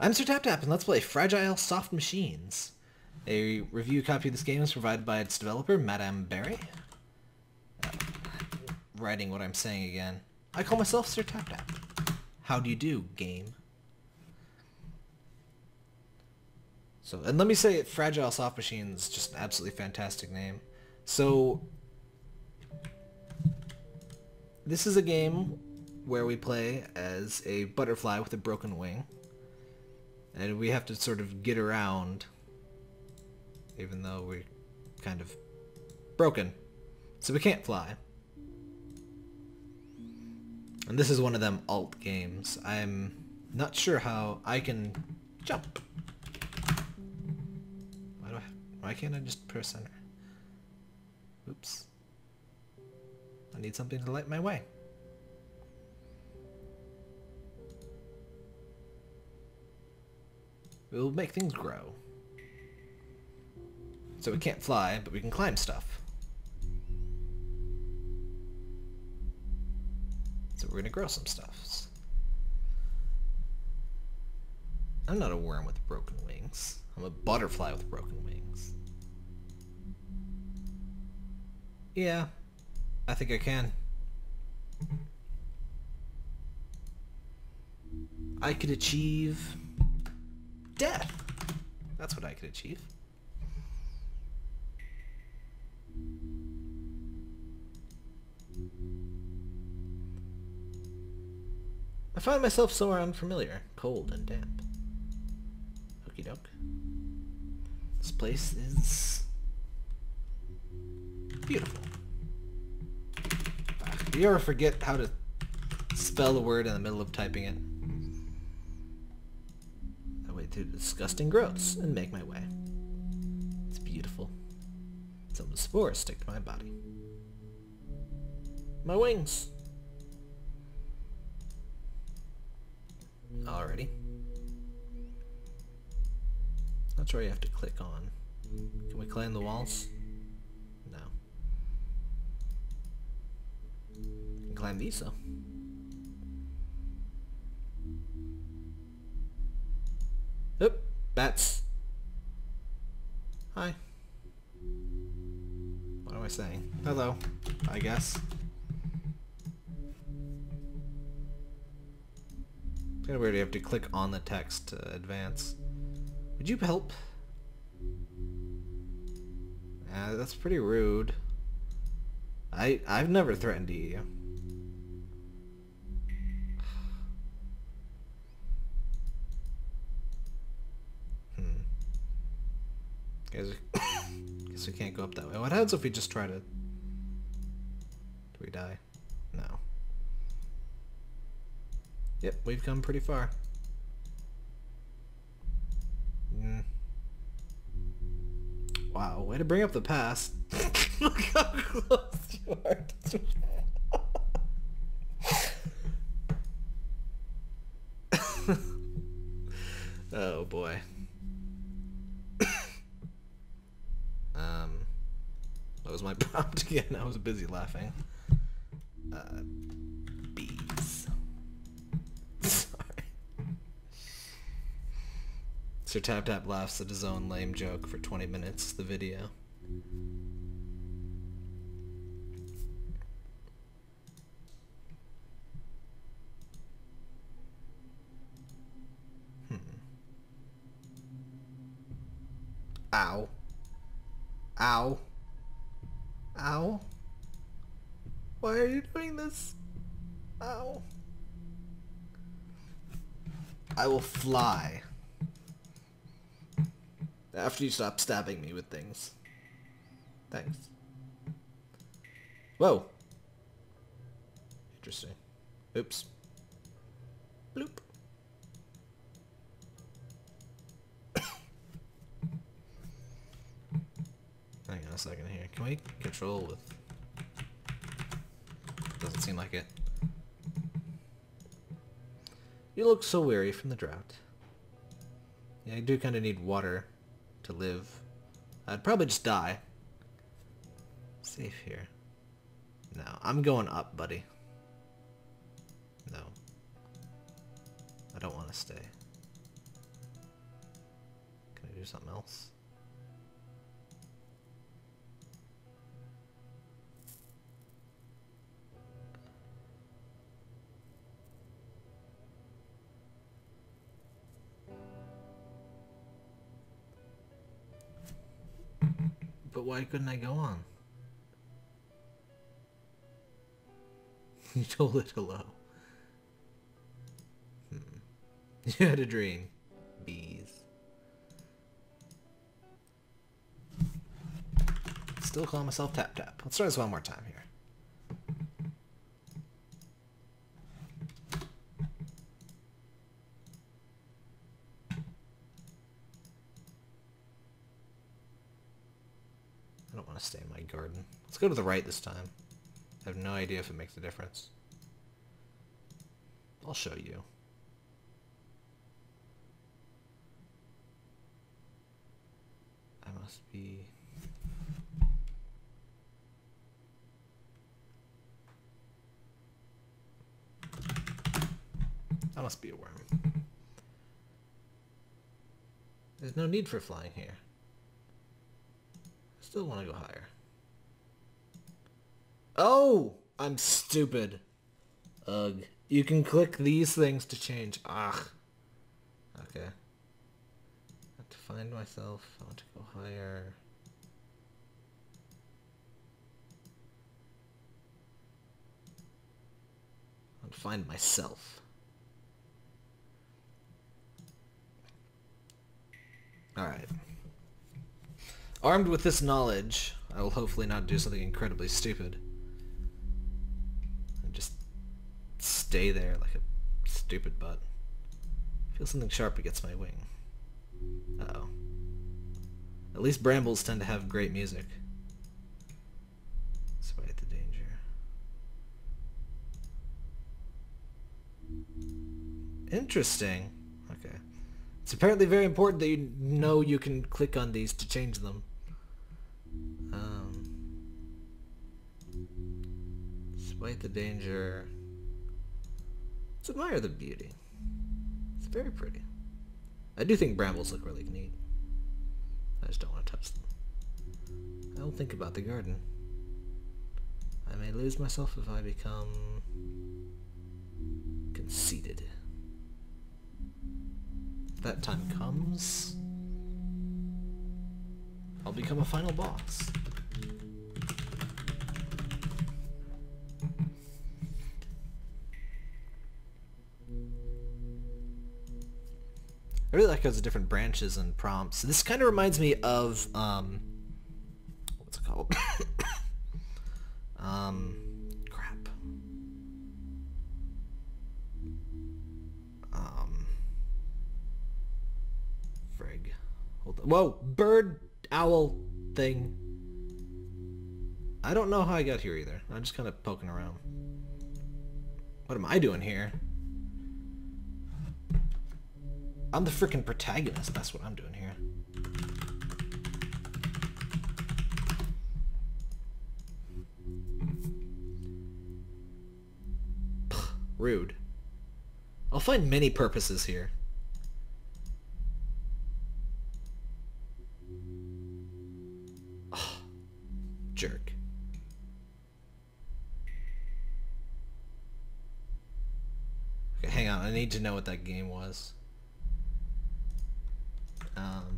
I'm Sir Tap Tap, and let's play Fragile Soft Machines. A review copy of this game is provided by its developer, Madame Berry. Uh, writing what I'm saying again. I call myself Sir Tap Tap. How do you do, game? So, and let me say, Fragile Soft Machines is just an absolutely fantastic name. So, this is a game where we play as a butterfly with a broken wing. And we have to sort of get around, even though we're kind of broken. So we can't fly. And this is one of them alt games. I'm not sure how I can jump. Why do I, why can't I just press enter? Oops. I need something to light my way. We'll make things grow. So we can't fly, but we can climb stuff. So we're gonna grow some stuffs. I'm not a worm with broken wings. I'm a butterfly with broken wings. Yeah, I think I can. I could achieve death. That's what I could achieve. I find myself somewhere unfamiliar, cold and damp. Okie doke. This place is beautiful. Do you ever forget how to spell a word in the middle of typing it? Through disgusting growths and make my way. It's beautiful. Some of the spores stick to my body. My wings. Alrighty. That's where you have to click on. Can we climb the walls? No. Can climb these though. Oop, bats. Hi. What am I saying? Hello, I guess. Kind of weird you have to click on the text to advance. Would you help? Yeah, that's pretty rude. I I've never threatened you. Guess, guess we can't go up that way. What happens if we just try to... Do we die? No. Yep, we've come pretty far. Mm. Wow, way to bring up the past. Look how close you are. oh boy. Um, was my prompt again? I was busy laughing. Uh, bees. Sorry. Sir Tap Tap laughs at his own lame joke for 20 minutes, the video. Hmm. Ow. Ow. Ow. Why are you doing this? Ow. I will fly. After you stop stabbing me with things. Thanks. Whoa. Interesting. Oops. Bloop. Hang on a second here. Can we control with... Seem like it. You look so weary from the drought. Yeah, I do kind of need water to live. I'd probably just die. Safe here. No, I'm going up, buddy. No. I don't want to stay. Can I do something else. But why couldn't I go on? you told it hello. Hmm. You had a dream. Bees. Still call myself Tap Tap. Let's try this one more time here. I don't to stay in my garden. Let's go to the right this time. I have no idea if it makes a difference. I'll show you. I must be... I must be a worm. There's no need for flying here. Still want to go higher. Oh! I'm stupid. Ugh. You can click these things to change. Ugh. Okay. I have to find myself. I want to go higher. I want to find myself. Alright. Armed with this knowledge, I will hopefully not do something incredibly stupid. And just stay there like a stupid butt. Feel something sharp against my wing. Uh oh At least brambles tend to have great music. Despite the danger. Interesting. Okay. It's apparently very important that you know you can click on these to change them. Um, despite the danger, let's admire the beauty. It's very pretty. I do think brambles look really neat. I just don't want to touch them. I don't think about the garden. I may lose myself if I become conceited that time comes, become a final boss. I really like how there's different branches and prompts. This kind of reminds me of, um, what's it called? um, crap. Um, Frigg. Whoa, bird owl thing. I don't know how I got here either. I'm just kind of poking around. What am I doing here? I'm the freaking protagonist. That's what I'm doing here. Rude. I'll find many purposes here. Jerk. Okay, hang on. I need to know what that game was. Um...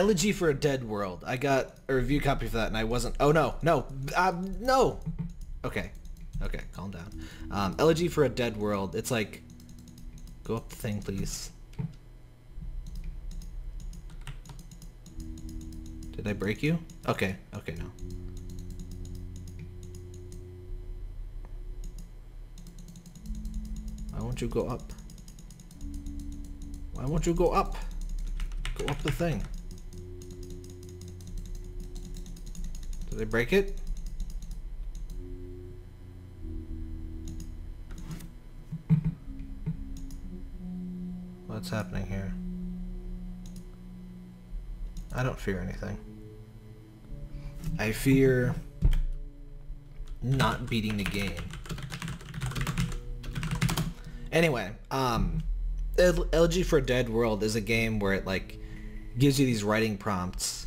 Elegy for a Dead World. I got a review copy for that, and I wasn't. Oh no, no, um, no. Okay, okay, calm down. Um, Elegy for a Dead World. It's like, go up the thing, please. Did I break you? Okay, okay, no. Why won't you go up? Why won't you go up? Go up the thing. Did I break it? What's happening here? I don't fear anything. I fear not beating the game. Anyway, um, Elegy for Dead World is a game where it like gives you these writing prompts.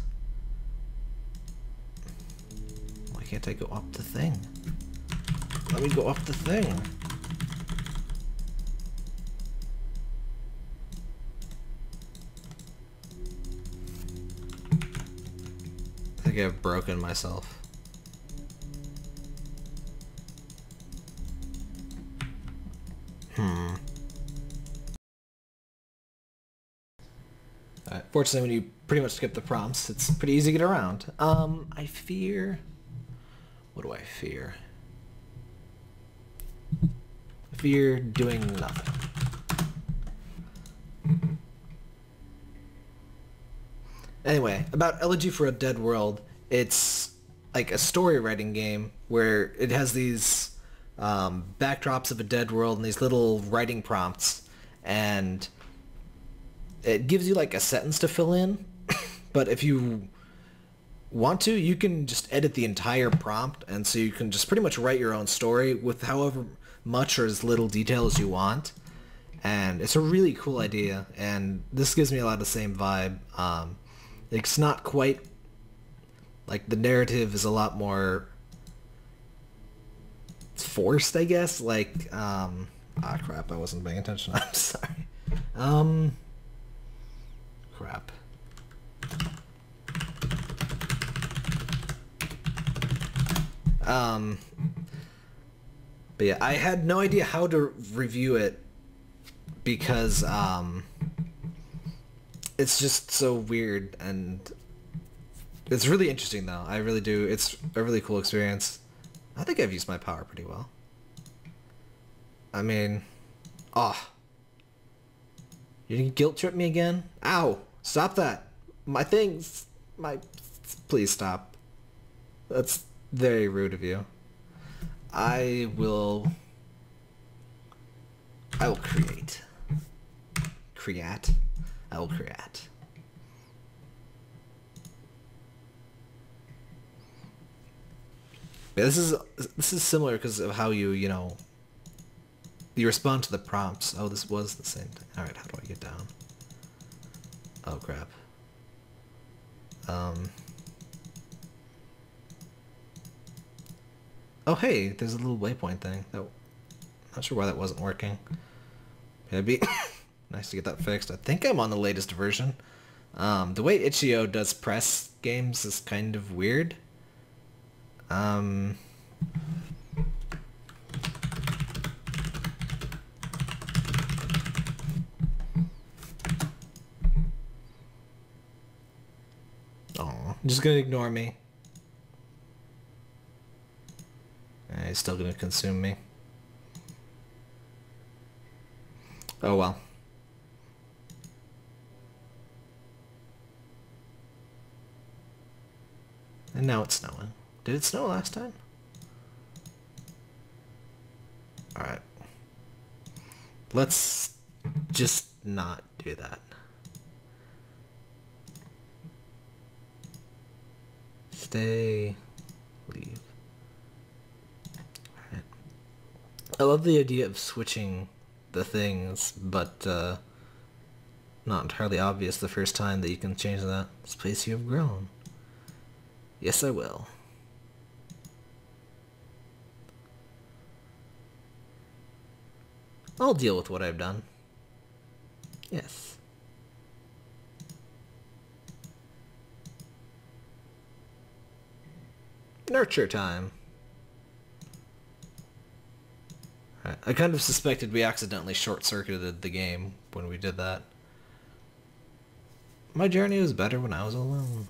Can't I go up the thing? Let me go up the thing. I think I've broken myself. Hmm. Fortunately, when you pretty much skip the prompts, it's pretty easy to get around. Um, I fear... What do I fear? Fear doing nothing. Anyway, about Elegy for a Dead World, it's like a story writing game where it has these um, backdrops of a dead world and these little writing prompts, and it gives you like a sentence to fill in. but if you want to, you can just edit the entire prompt, and so you can just pretty much write your own story with however much or as little detail as you want. And it's a really cool idea, and this gives me a lot of the same vibe. Um, it's not quite like the narrative is a lot more forced, I guess. Like, um, ah, crap, I wasn't paying attention. I'm sorry. Um, crap. Um, but yeah, I had no idea how to review it because, um, it's just so weird and it's really interesting though. I really do. It's a really cool experience. I think I've used my power pretty well. I mean, ah. Oh. You didn't guilt trip me again? Ow! Stop that! My things! My... Please stop. That's very rude of you. I will... I will create. Create. I will create. Yeah, this is this is similar because of how you you know you respond to the prompts. Oh, this was the same thing. All right, how do I get down? Oh crap. Um. Oh hey, there's a little waypoint thing. That not sure why that wasn't working. It'd be nice to get that fixed. I think I'm on the latest version. Um, the way itch.io does press games is kind of weird. Um, just gonna ignore me. Uh, He's still gonna consume me. Oh well. And now it's snowing. Did it snow last time? Alright. Let's just not do that. Stay. Leave. Alright. I love the idea of switching the things, but uh, not entirely obvious the first time that you can change that. This place you have grown. Yes, I will. I'll deal with what I've done. Yes. Nurture time. I kind of suspected we accidentally short-circuited the game when we did that. My journey was better when I was alone.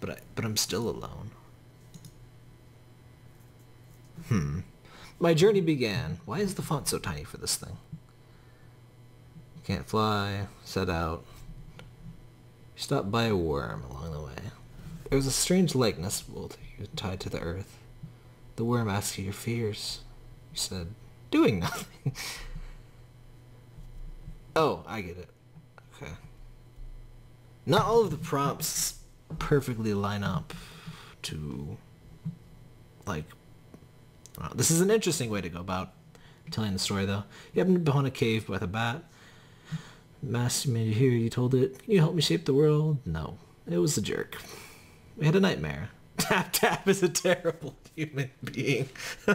But I, but I'm still alone. Hmm. My journey began. Why is the font so tiny for this thing? Can't fly. Set out. Stopped by a worm along the way. It was a strange likeness you tied to the earth. The worm asked you your fears. You said, doing nothing. oh, I get it. Okay. Not all of the prompts perfectly line up to like uh, this is an interesting way to go about telling the story though. You happen to be behind a cave with a bat. Master made you here, you told it, Can you help me shape the world? No. It was a jerk. We had a nightmare. Tap Tap is a terrible human being.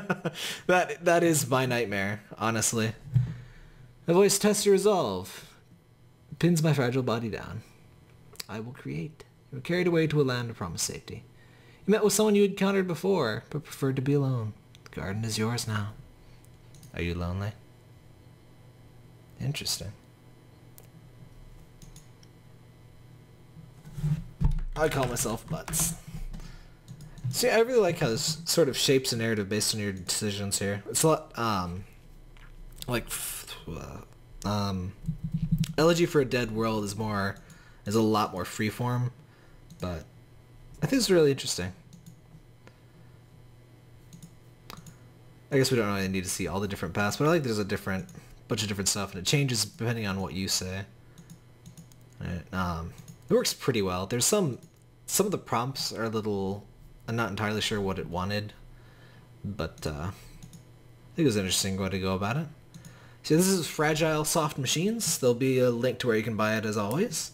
that that is my nightmare, honestly. The voice tests your resolve. Pins my fragile body down. I will create. You were carried away to a land of promised safety. You met with someone you had encountered before, but preferred to be alone. The garden is yours now. Are you lonely? Interesting. I call myself Butts. See, I really like how this sort of shapes a narrative based on your decisions here. It's a lot, um, like, uh, um, Elegy for a Dead World is more, is a lot more freeform, but I think it's really interesting. I guess we don't really need to see all the different paths, but I like there's a different, bunch of different stuff, and it changes depending on what you say. It, um, it works pretty well. There's some, some of the prompts are a little, I'm not entirely sure what it wanted, but uh, I think it was an interesting way to go about it. So this is Fragile Soft Machines. There'll be a link to where you can buy it as always.